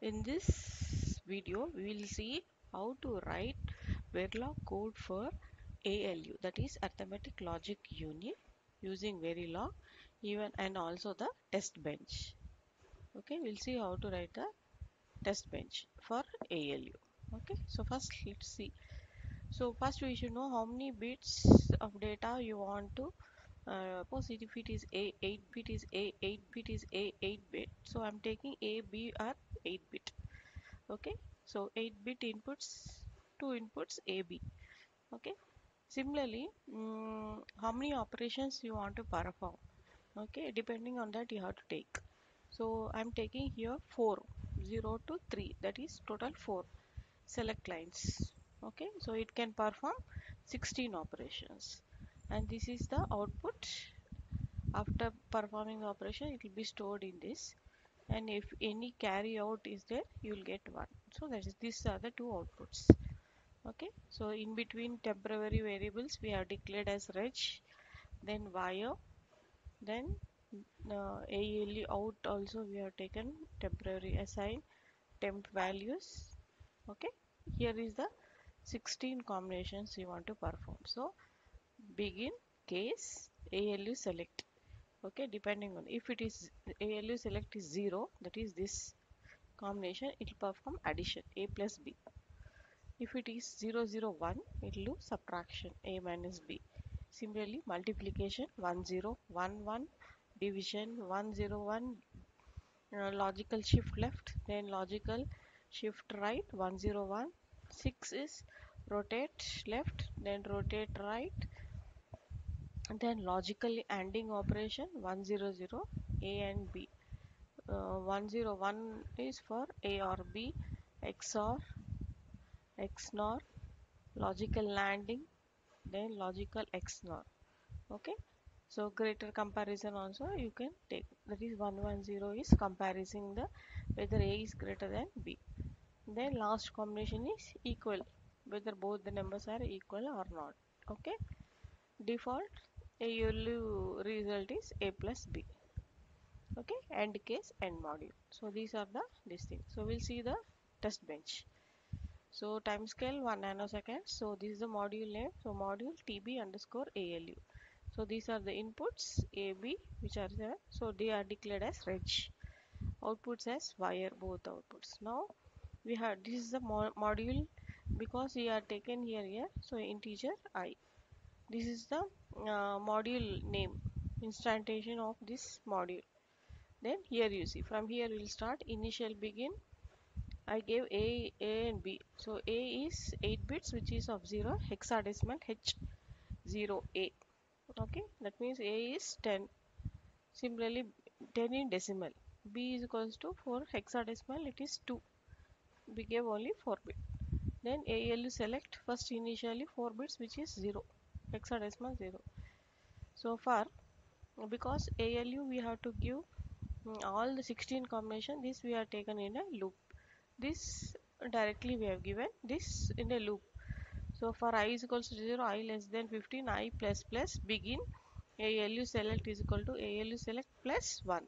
In this video, we will see how to write Verilog code for ALU that is Arithmetic Logic Unit using Verilog even and also the test bench. Okay, we'll see how to write the test bench for ALU. Okay, so first let's see. So first we should know how many bits of data you want to uh, suppose if it is a 8 bit is a 8 bit is a 8 bit so i'm taking a b 8 bit. Okay? So 8 bit inputs two inputs a b. Okay? Similarly um, how many operations you want to perform? Okay? Depending on that you have to take. So i'm taking here 4 0 to 3 that is total 4 select lines. Okay? So it can perform 16 operations. And this is the output. After performing the operation it will be stored in this and if any carry out is there you will get one. So that is these are the two outputs. Okay? So in between temporary variables we have declared as reg then wire then uh, ALU out also we have taken temporary assign temp values. Okay? Here is the 16 combinations you want to perform. So begin case ALU select okay depending on if it is ALU select is 0 that is this combination it will perform addition a plus b. If it is 0 0 1 it will do subtraction a minus b. Similarly multiplication 1 0 1 1 division 1 0 1 uh, logical shift left then logical shift right 1 0 1 6 is rotate left then rotate right then logically ANDing operation 100 a and b. Uh, 101 is for a or b xor xnor logical NANDing then logical xnor okay? So greater comparison also you can take. That is 110 is comparing the whether a is greater than b. Then last combination is equal whether both the numbers are equal or not. Okay? Default ALU result is a plus b. Okay? End case end module. So these are the this thing. So we'll see the test bench. So time scale 1 nanosecond. So this is the module name. So module tb underscore alu so these are the inputs ab which are there. So they are declared as reg. Outputs as wire both outputs. Now we have this is the mo module because we are taken here here. So integer i this is the uh, module name instantiation of this module then here you see from here we'll start initial begin I gave A, A and B. So A is 8 bits which is of 0 hexadecimal H0A. Okay, that means A is 10. Similarly 10 in decimal. B is equals to 4 hexadecimal it is 2. We gave only 4 bit. Then ALU select first initially 4 bits which is 0 hexadecimal 0. So far because ALU we have to give mm, all the 16 combination this we are taken in a loop. This directly we have given this in a loop. So for i is equals to 0 i less than 15 i plus plus begin. Alu select is equal to alu select plus 1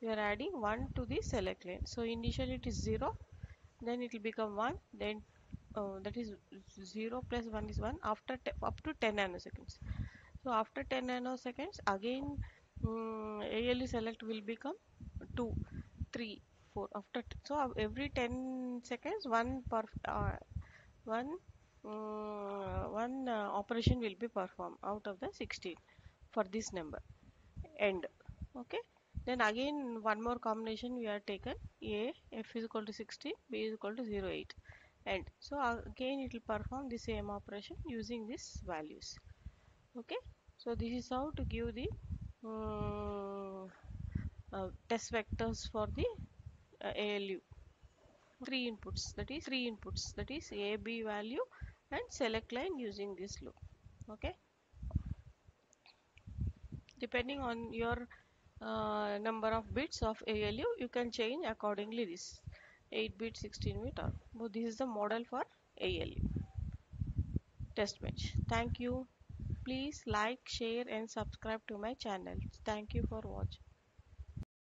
we are adding 1 to the select line. So initially it is 0 then it will become 1 then uh, that is 0 plus 1 is 1 after up to 10 nanoseconds. So after 10 nanoseconds again um, ALU select will become 2 3 4 after so every 10 seconds one per uh, one uh, one uh, operation will be performed out of the 16 for this number. End. Okay? Then again one more combination we are taken. A f is equal to 16 b is equal to 0 8 and so again it will perform the same operation using these values. Okay? So this is how to give the uh, uh, test vectors for the uh, ALU three inputs that is three inputs that is a b value and select line using this loop. Okay? Depending on your uh, number of bits of ALU you can change accordingly this 8 bit 16 bit or so this is the model for ALU test match. Thank you. Please like share and subscribe to my channel. Thank you for watching